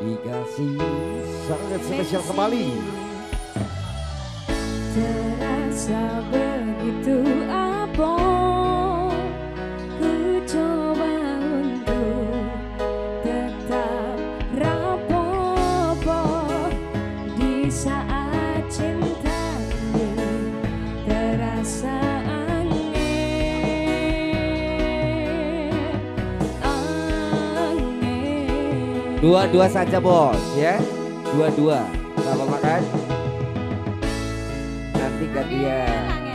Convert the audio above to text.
dikasih sangat spesial kembali. Terasa begitu apa ku dua-dua saja bos ya. Dua-dua. Nggak apa-apa kan? Nanti gantian